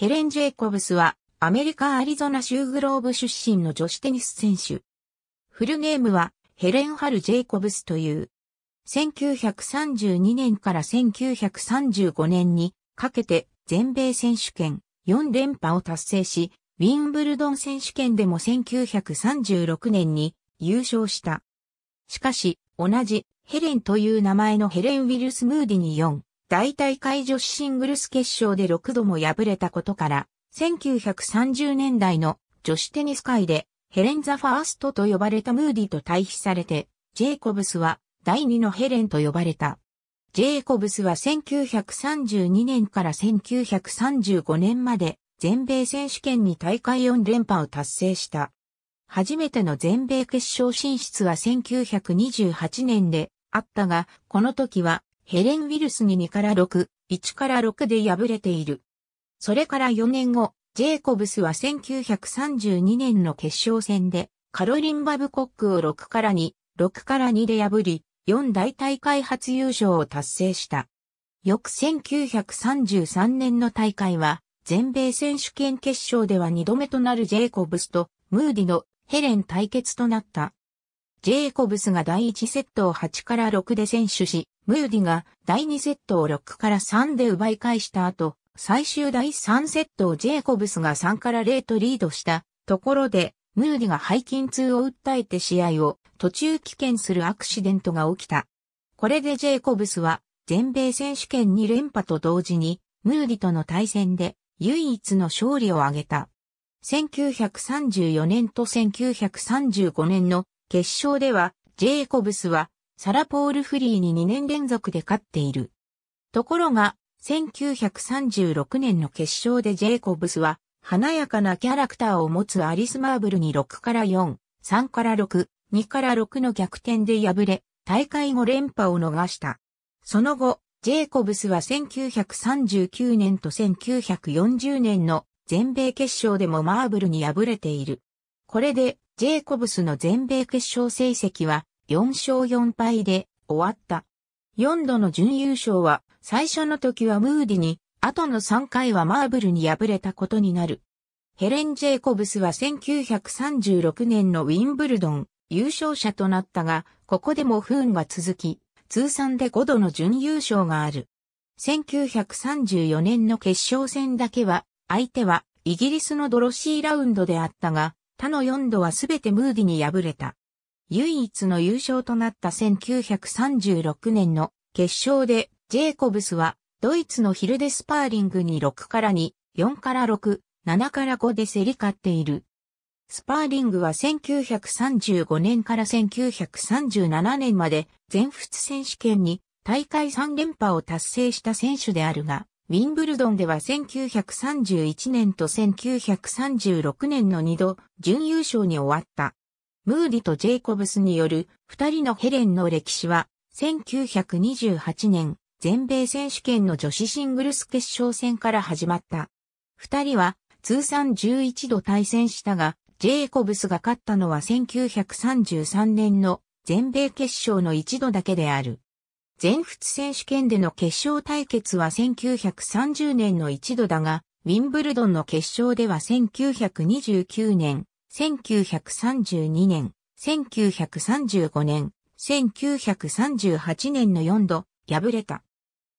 ヘレン・ジェイコブスはアメリカ・アリゾナ州グローブ出身の女子テニス選手。フルネームはヘレン・ハル・ジェイコブスという。1932年から1935年にかけて全米選手権4連覇を達成し、ウィンブルドン選手権でも1936年に優勝した。しかし、同じヘレンという名前のヘレン・ウィルス・ムーディに4、大大会女子シングルス決勝で6度も敗れたことから、1930年代の女子テニス界でヘレン・ザ・ファーストと呼ばれたムーディと対比されて、ジェイコブスは第二のヘレンと呼ばれた。ジェイコブスは1932年から1935年まで全米選手権に大会4連覇を達成した。初めての全米決勝進出は1928年であったが、この時はヘレン・ウィルスに2から6、1から6で敗れている。それから4年後、ジェイコブスは1932年の決勝戦でカロリン・バブコックを6から2、6から2で破り、4大大会初優勝を達成した。翌1933年の大会は、全米選手権決勝では2度目となるジェイコブスとムーディのヘレン対決となった。ジェイコブスが第1セットを8から6で選手し、ムーディが第2セットを6から3で奪い返した後、最終第3セットをジェイコブスが3から0とリードしたところで、ムーディが背筋痛を訴えて試合を途中棄権するアクシデントが起きた。これでジェイコブスは全米選手権2連覇と同時にムーディとの対戦で唯一の勝利を挙げた。1934年と1935年の決勝ではジェイコブスはサラ・ポール・フリーに2年連続で勝っている。ところが、1936年の決勝でジェイコブスは華やかなキャラクターを持つアリス・マーブルに6から4、3から6、2から6の逆転で敗れ、大会後連覇を逃した。その後、ジェイコブスは1939年と1940年の全米決勝でもマーブルに敗れている。これで、ジェイコブスの全米決勝成績は4勝4敗で終わった。4度の準優勝は最初の時はムーディに、後の3回はマーブルに敗れたことになる。ヘレン・ジェイコブスは1936年のウィンブルドン優勝者となったが、ここでも不運が続き、通算で5度の準優勝がある。1934年の決勝戦だけは、相手はイギリスのドロシーラウンドであったが、他の4度はすべてムーディに敗れた。唯一の優勝となった1936年の決勝で、ジェイコブスは、ドイツのヒルデスパーリングに6から2、4から6、7から5で競り勝っている。スパーリングは1935年から1937年まで全仏選手権に大会3連覇を達成した選手であるが、ウィンブルドンでは1931年と1936年の2度準優勝に終わった。ムーディとジェイコブスによる二人のヘレンの歴史は1928年全米選手権の女子シングルス決勝戦から始まった。二人は通算11度対戦したが、ジェイコブスが勝ったのは1933年の全米決勝の一度だけである。全仏選手権での決勝対決は1930年の一度だが、ウィンブルドンの決勝では1929年、1932年、1935年、1938年の4度、敗れた。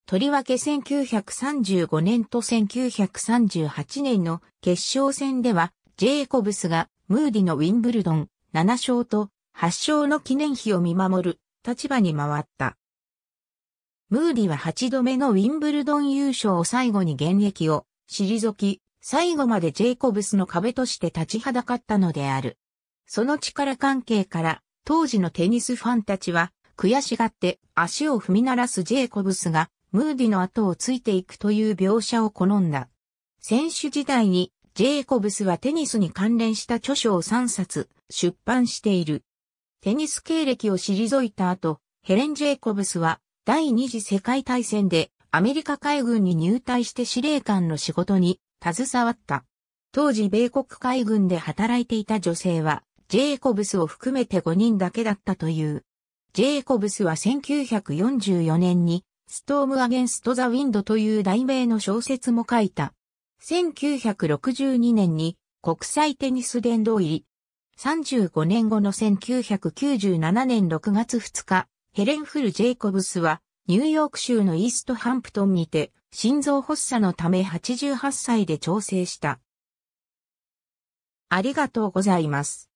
とりわけ1935年と1938年の決勝戦では、ジェイコブスがムーディのウィンブルドン7勝と8勝の記念碑を見守る立場に回った。ムーディは8度目のウィンブルドン優勝を最後に現役を退き、最後までジェイコブスの壁として立ちはだかったのである。その力関係から当時のテニスファンたちは悔しがって足を踏み鳴らすジェイコブスがムーディの後をついていくという描写を好んだ。選手時代にジェイコブスはテニスに関連した著書を3冊出版している。テニス経歴を退いた後、ヘレン・ジェイコブスは第二次世界大戦でアメリカ海軍に入隊して司令官の仕事に携わった。当時米国海軍で働いていた女性は、ジェイコブスを含めて5人だけだったという。ジェイコブスは1944年に、ストーム・アゲンスト・ザ・ウィンドという題名の小説も書いた。1962年に国際テニス殿堂入り。35年後の1997年6月2日、ヘレン・フル・ジェイコブスはニューヨーク州のイーストハンプトンにて心臓発作のため88歳で調整した。ありがとうございます。